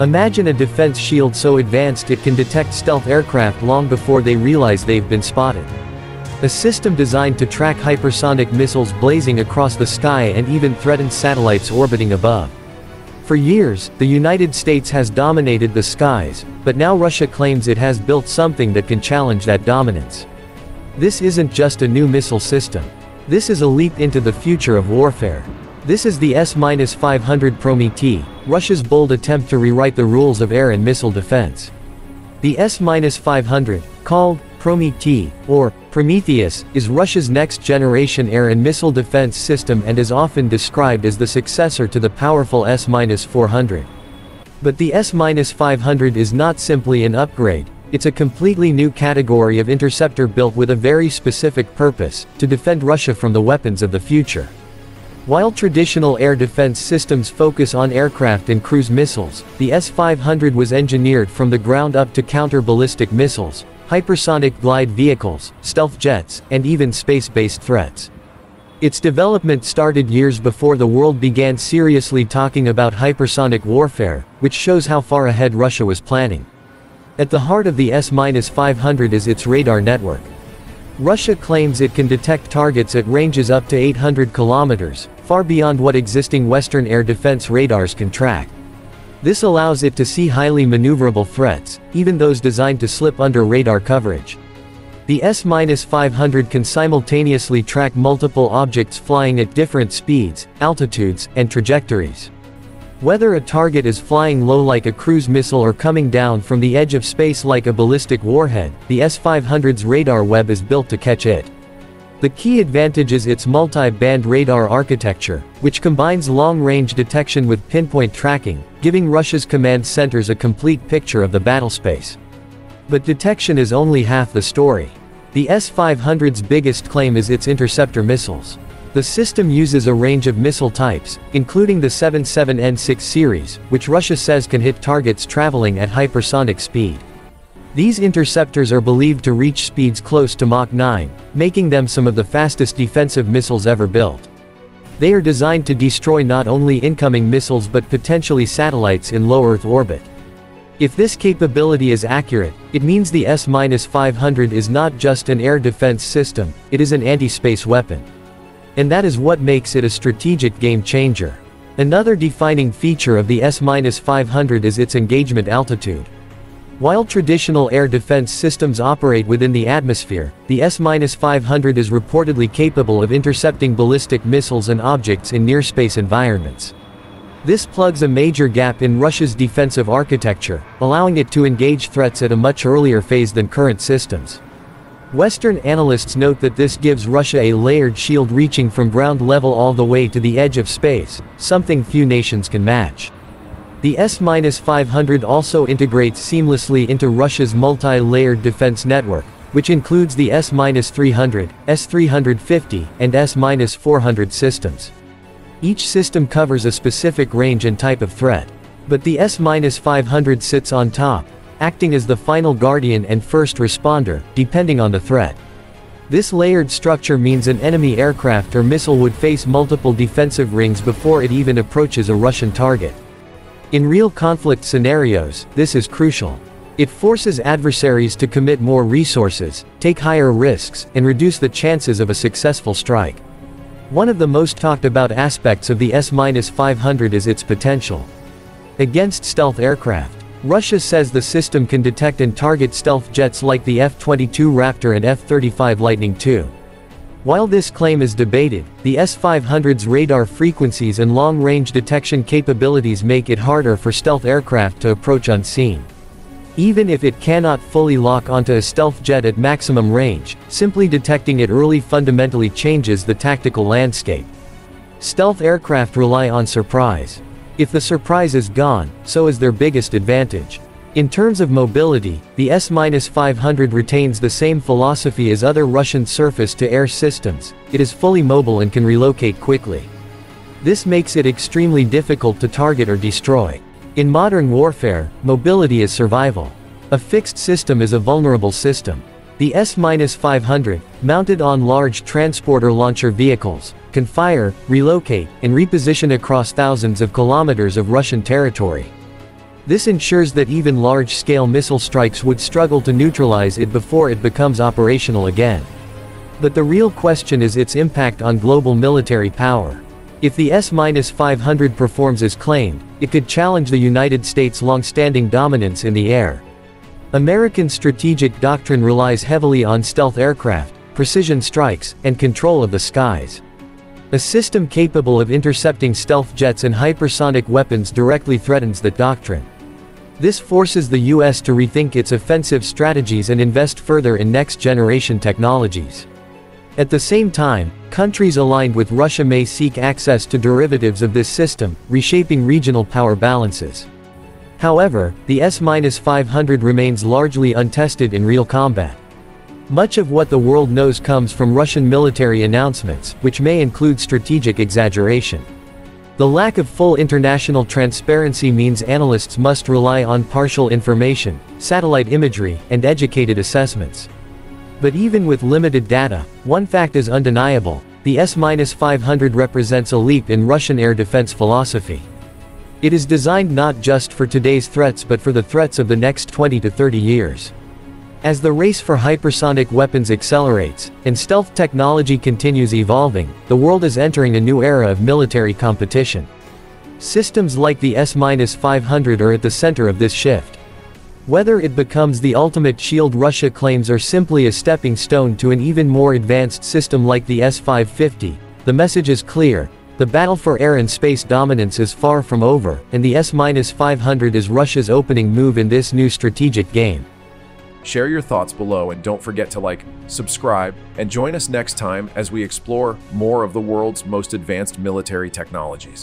Imagine a defense shield so advanced it can detect stealth aircraft long before they realize they've been spotted. A system designed to track hypersonic missiles blazing across the sky and even threaten satellites orbiting above. For years, the United States has dominated the skies, but now Russia claims it has built something that can challenge that dominance. This isn't just a new missile system. This is a leap into the future of warfare. This is the S-500 Prometei, Russia's bold attempt to rewrite the rules of air and missile defense. The S-500, called Prometei, or Prometheus, is Russia's next-generation air and missile defense system and is often described as the successor to the powerful S-400. But the S-500 is not simply an upgrade, it's a completely new category of interceptor built with a very specific purpose, to defend Russia from the weapons of the future. While traditional air defense systems focus on aircraft and cruise missiles, the S-500 was engineered from the ground up to counter ballistic missiles, hypersonic glide vehicles, stealth jets, and even space-based threats. Its development started years before the world began seriously talking about hypersonic warfare, which shows how far ahead Russia was planning. At the heart of the S-500 is its radar network. Russia claims it can detect targets at ranges up to 800 kilometers, far beyond what existing Western air defense radars can track. This allows it to see highly maneuverable threats, even those designed to slip under radar coverage. The S-500 can simultaneously track multiple objects flying at different speeds, altitudes, and trajectories. Whether a target is flying low like a cruise missile or coming down from the edge of space like a ballistic warhead, the S-500's radar web is built to catch it. The key advantage is its multi-band radar architecture, which combines long-range detection with pinpoint tracking, giving Russia's command centers a complete picture of the battlespace. But detection is only half the story. The S-500's biggest claim is its interceptor missiles. The system uses a range of missile types, including the 77N6 series, which Russia says can hit targets traveling at hypersonic speed. These interceptors are believed to reach speeds close to Mach 9, making them some of the fastest defensive missiles ever built. They are designed to destroy not only incoming missiles but potentially satellites in low Earth orbit. If this capability is accurate, it means the S-500 is not just an air defense system, it is an anti-space weapon. And that is what makes it a strategic game changer. Another defining feature of the S-500 is its engagement altitude. While traditional air defense systems operate within the atmosphere, the S-500 is reportedly capable of intercepting ballistic missiles and objects in near-space environments. This plugs a major gap in Russia's defensive architecture, allowing it to engage threats at a much earlier phase than current systems. Western analysts note that this gives Russia a layered shield reaching from ground level all the way to the edge of space, something few nations can match. The S-500 also integrates seamlessly into Russia's multi-layered defense network, which includes the S-300, S-350, and S-400 systems. Each system covers a specific range and type of threat. But the S-500 sits on top, acting as the final guardian and first responder, depending on the threat. This layered structure means an enemy aircraft or missile would face multiple defensive rings before it even approaches a Russian target. In real conflict scenarios, this is crucial. It forces adversaries to commit more resources, take higher risks, and reduce the chances of a successful strike. One of the most talked about aspects of the S-500 is its potential. Against stealth aircraft. Russia says the system can detect and target stealth jets like the F-22 Raptor and F-35 Lightning II. While this claim is debated, the S-500's radar frequencies and long-range detection capabilities make it harder for stealth aircraft to approach unseen. Even if it cannot fully lock onto a stealth jet at maximum range, simply detecting it early fundamentally changes the tactical landscape. Stealth aircraft rely on surprise. If the surprise is gone, so is their biggest advantage. In terms of mobility, the S-500 retains the same philosophy as other Russian surface-to-air systems, it is fully mobile and can relocate quickly. This makes it extremely difficult to target or destroy. In modern warfare, mobility is survival. A fixed system is a vulnerable system. The S-500, mounted on large transporter launcher vehicles, can fire, relocate, and reposition across thousands of kilometers of Russian territory. This ensures that even large-scale missile strikes would struggle to neutralize it before it becomes operational again. But the real question is its impact on global military power. If the S-500 performs as claimed, it could challenge the United States' long-standing dominance in the air. American strategic doctrine relies heavily on stealth aircraft, precision strikes, and control of the skies. A system capable of intercepting stealth jets and hypersonic weapons directly threatens that doctrine. This forces the US to rethink its offensive strategies and invest further in next-generation technologies. At the same time, countries aligned with Russia may seek access to derivatives of this system, reshaping regional power balances. However, the S-500 remains largely untested in real combat. Much of what the world knows comes from Russian military announcements, which may include strategic exaggeration. The lack of full international transparency means analysts must rely on partial information, satellite imagery, and educated assessments. But even with limited data, one fact is undeniable, the S-500 represents a leap in Russian air defense philosophy. It is designed not just for today's threats but for the threats of the next 20 to 30 years. As the race for hypersonic weapons accelerates, and stealth technology continues evolving, the world is entering a new era of military competition. Systems like the S-500 are at the center of this shift. Whether it becomes the ultimate shield Russia claims or simply a stepping stone to an even more advanced system like the S-550, the message is clear, the battle for air and space dominance is far from over, and the S-500 is Russia's opening move in this new strategic game. Share your thoughts below and don't forget to like, subscribe, and join us next time as we explore more of the world's most advanced military technologies.